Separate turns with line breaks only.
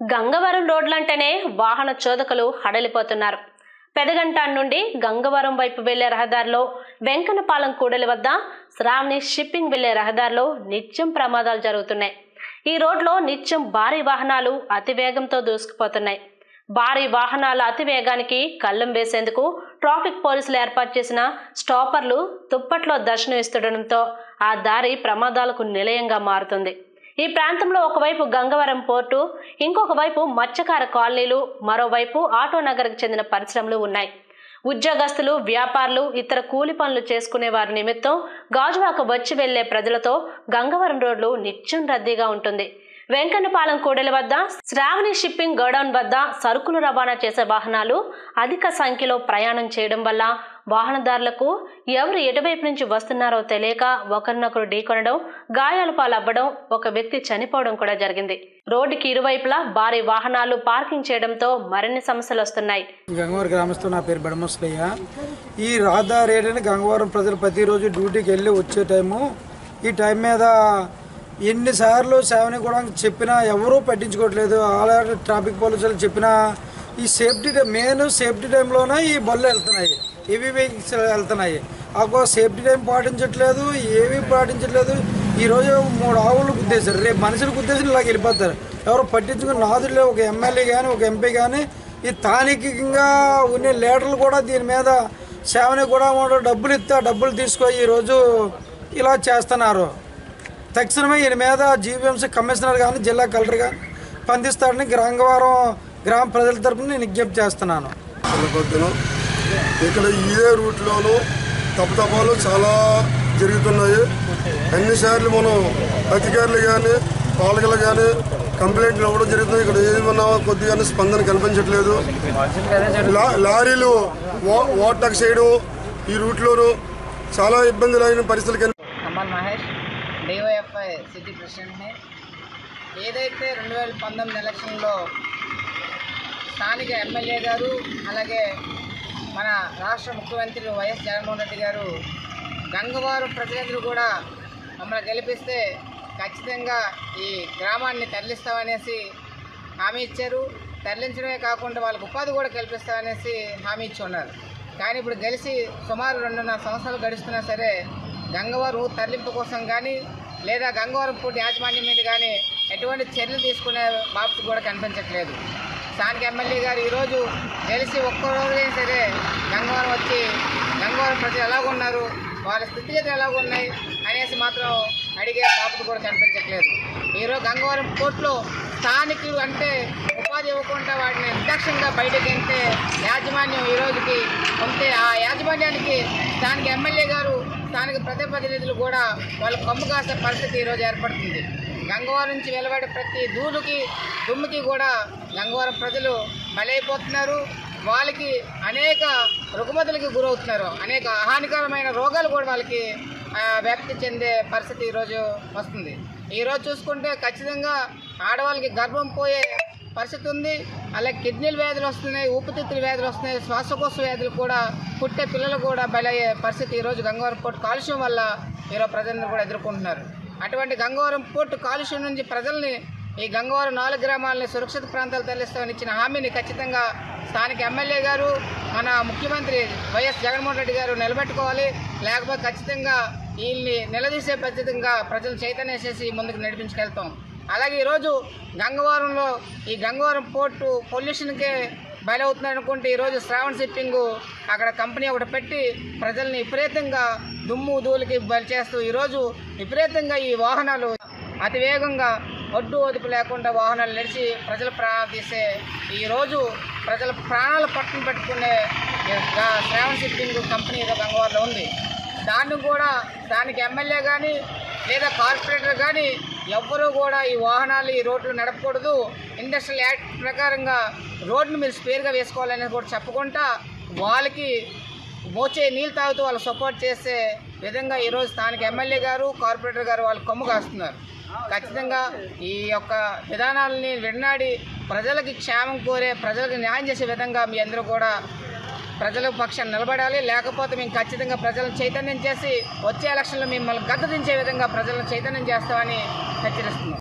గంగవరం రోడ్లంటేనే వాహన చోదకులు హడలిపోతున్నారు. పెదగంట నుండి గంగవరం వైపు వెళ్ళే రహదారిలో వెంకనపాలెం కూడలి వద్ద శ్రావణి షిప్పింగ్ వెళ్ళే రహదారిలో నిత్యం ప్రమాదాలు జరుగుతున్నాయి. ఈ రోడ్లో నిత్యం భారీ వాహనాలు అతివేగంతో దూసుకుపోతున్నాయి. భారీ వాహనాల అతివేగానికి కళ్ళం వేసేందుకు ట్రాఫిక్ పోలీసులు ఏర్పాటు చేసిన స్టాపర్లు తుప్పట్లో దర్శనమిస్తుండటంతో ఆ దారి ప్రమాదాలకు నిలయంగా మారుతుంది. ఈ ప్రాంతంలో ఒకవైపు గంగవరం పోర్టు ఇంకొక వైపు మత్స్యకార కాలనీలు మరోవైపు ఆటోనగర్కు చెందిన పరిశ్రమలు ఉన్నాయి. ఉద్యోగస్తులు వ్యాపారులు ఇతర కూలి పనులు చేసుకునే వారి నిమిత్తం గాజువాక వచ్చి వెళ్ళే ప్రజలతో గంగవరం రోడ్లు నిత్యం రద్దీగా ఉంటుంది. వెంకన్నపాలెం కూడలి వద్ద శ్రావణి షిప్పింగ్ గోడౌన్ వద్ద సరుకులు రవాణా చేసే వాహనాలు అధిక సంఖ్యలో ప్రయాణం చేయడం వల్ల వాహనదారులకు ఎవరు ఎటువైపు నుంచి వస్తున్నారో తెలియక ఒకరినొకరు ఢీకొనడం గాయాల పాలవ్వడం ఒక వ్యక్తి చనిపోవడం కూడా జరిగింది. రోడ్డుకి ఇరువైపులా భారీ వాహనాలు పార్కింగ్ చేయడంతో మరిన్ని సమస్యలు వస్తున్నాయి.
గంగవరం గ్రామస్తు నా పేరు బడమస్లయ్య. ఈ రహదారి ఏంటంటే గంగవరం ప్రజలు ప్రతిరోజు డ్యూటీకి వెళ్ళి వచ్చే టైము. ఈ టైం మీద ఎన్నిసార్లు సేవని కూడా చెప్పినా ఎవరూ పట్టించుకోవట్లేదు. ఆల్రెడీ ట్రాఫిక్ పోలీసులు చెప్పినా ఈ సేఫ్టీ మెయిన్ సేఫ్టీ టైంలోనే ఈ బళ్ళు వెళ్తున్నాయి. ఇవి వెళ్తున్నాయి. అగో సేఫ్టీ టైం పాటించట్లేదు ఏమీ పాటించట్లేదు. ఈరోజు మూడు ఆవులు గుద్దేశారు. రేపు మనుషులు గుద్దేసి ఇలాగ వెళ్ళిపోతారు. ఎవరు పట్టించుకుని నాదులే ఒక ఎమ్మెల్యే కానీ ఒక ఎంపీ కానీ ఈ స్థానికంగా ఉన్న లీడర్లు కూడా దీని మీద సేవని కూడా డబ్బులు ఇస్తే డబ్బులు తీసుకొని ఈరోజు ఇలా చేస్తున్నారు. తక్షణమే ఈయన మీద జీవీఎంసీ కమిషనర్ కానీ జిల్లా కలెక్టర్ కానీ స్పందిస్తాడని గ్రాంగవారం గ్రామ ప్రజల తరపున నేను విజ్ఞప్తి చేస్తున్నాను.
ఇక్కడ ఇదే రూట్లోనూ తపతపాలు చాలా జరుగుతున్నాయి. ఎన్నిసార్లు మనం అధికారులు కానీ పాలకులు కానీ కంప్లైంట్లు ఇవ్వడం జరుగుతుంది. ఇక్కడ ఏమన్నా కొద్దిగా స్పందన కనిపించట్లేదు. లారీలు ఓ- చేయడం ఈ రూట్లోనూ చాలా ఇబ్బందులు అయిన పరిస్థితులు కనిపి
మహేష్ డివైఎఫ్ఐ సిటీ ప్రెసిడెంట్ని ఏదైతే రెండు వేల పంతొమ్మిది ఎలక్షన్లో స్థానిక ఎమ్మెల్యే గారు అలాగే రాష్ట్ర ముఖ్యమంత్రి వైఎస్ జగన్మోహన్ రెడ్డి గారు గంగవారు ప్రతినిధులు కూడా మమ్మల్ని గెలిపిస్తే ఖచ్చితంగా ఈ గ్రామాన్ని తరలిస్తామనేసి హామీ ఇచ్చారు. తరలించడమే కాకుండా వాళ్ళకు ఉపాధి కూడా కల్పిస్తామనేసి హామీ ఇచ్చి ఉన్నారు. కానీ ఇప్పుడు గెలిచి సుమారు రెండున్నర సంవత్సరాలు గడుస్తున్నా సరే గంగవారు తరలింపు కోసం కానీ లేదా గంగవరం పూర్తి యాజమాన్యం మీద కానీ ఎటువంటి చర్యలు తీసుకునే బాబు కూడా కనిపించట్లేదు. స్థానిక ఎమ్మెల్యే గారు ఈరోజు గెలిచి ఒక్క సరే గంగవరం వచ్చి గంగవరం ప్రజలు ఎలాగున్నారు? వాళ్ళ స్థితిగతులు ఎలాగున్నాయి అనేసి మాత్రం అడిగే బాపత కూడా కనిపించట్లేదు. ఈరోజు గంగవరం కోర్టులో స్థానికులు అంటే ఉపాధి ఇవ్వకుండా వాటిని నిర్లక్ష్యంగా బయటకు వెళ్తే యాజమాన్యం ఈ రోజుకి ఉంటే ఆ యాజమాన్యానికి స్థానిక ఎమ్మెల్యే గారు స్థానిక ప్రజాప్రతినిధులు కూడా వాళ్ళు కమ్ము కాసే పరిస్థితి ఈరోజు ఏర్పడుతుంది. గంగవరం నుంచి వెలువడే ప్రతి దూడుకి దుమ్ముకి కూడా గంగవరం ప్రజలు బలైపోతున్నారు. వాళ్ళకి అనేక రుగ్మతులకి గురవుతున్నారు. అనేక హానికరమైన రోగాలు కూడా వాళ్ళకి వ్యాప్తి చెందే పరిస్థితి ఈరోజు వస్తుంది. ఈరోజు చూసుకుంటే ఖచ్చితంగా ఆడవాళ్ళకి గర్భం పోయే పరిస్థితి ఉంది. అలాగే కిడ్నీల వ్యాధులు వస్తున్నాయి ఊపిరితిత్తుల వ్యాధులు వస్తున్నాయి శ్వాసకోశ వ్యాధులు కూడా పుట్టే పిల్లలు కూడా బలయ్యే పరిస్థితి ఈరోజు గంగవరం పోర్టు కాలుష్యం వల్ల ఈరోజు ప్రజలందరూ కూడా ఎదుర్కొంటున్నారు. అటువంటి గంగవరం పోర్టు కాలుష్యం నుంచి ప్రజల్ని ఈ గంగవరం నాలుగు గ్రామాలని సురక్షిత ప్రాంతాలు తరలిస్తామని ఇచ్చిన హామీని ఖచ్చితంగా స్థానిక ఎమ్మెల్యే గారు మన ముఖ్యమంత్రి వైఎస్ జగన్మోహన్ రెడ్డి గారు నిలబెట్టుకోవాలి. లేకపోతే ఖచ్చితంగా వీళ్ళని నిలదీసే పద్ధతిగా ప్రజలు చైతన్య చేసి ముందుకు నడిపించుకెళ్తాం. అలాగే ఈరోజు గంగవరంలో ఈ గంగవరం పోర్టు పొల్యూషన్కే బయలవుతున్నారు అనుకుంటే ఈరోజు శ్రావణ్ షిప్పింగ్ అక్కడ కంపెనీ ఒకటి పెట్టి ప్రజల్ని విపరీతంగా దుమ్ము ధూళికి బలి చేస్తూ ఈరోజు విపరీతంగా ఈ వాహనాలు అతి వేగంగా ఒడ్డు ఒదుపు లేకుండా వాహనాలు నడిచి ప్రజలు ప్రాణాలు తీసే ఈరోజు ప్రజల ప్రాణాలు పట్టున పెట్టుకునే శ్రావణ శ్రావణ్ షిప్పింగ్ కంపెనీ ఏదో గంగవారిలో ఉంది. దాన్ని కూడా దానికి ఎమ్మెల్యే కానీ లేదా కార్పొరేటర్ కానీ ఎవ్వరూ కూడా ఈ వాహనాలు ఈ రోడ్లు నడపకూడదు. ఇండస్ట్రియల్ యాక్ట్ ప్రకారంగా రోడ్డును మీరు స్పేర్గా వేసుకోవాలని కూడా చెప్పకుండా వాళ్ళకి మోచే నీళ్ళు తాగుతూ వాళ్ళు సపోర్ట్ చేసే విధంగా ఈరోజు స్థానిక ఎమ్మెల్యే గారు కార్పొరేటర్ గారు వాళ్ళు కొమ్ము కాస్తున్నారు. ఖచ్చితంగా ఈ యొక్క విధానాలని విన్నాడి ప్రజలకి క్షేమం కోరే ప్రజలకు న్యాయం చేసే విధంగా మీ అందరూ కూడా ప్రజల పక్షాన్ని నిలబడాలి. లేకపోతే మేము ఖచ్చితంగా ప్రజలను చైతన్యం చేసి వచ్చే ఎలక్షన్లో మిమ్మల్ని గద్దదించే విధంగా ప్రజలను చైతన్యం చేస్తామని హెచ్చరిస్తున్నాం.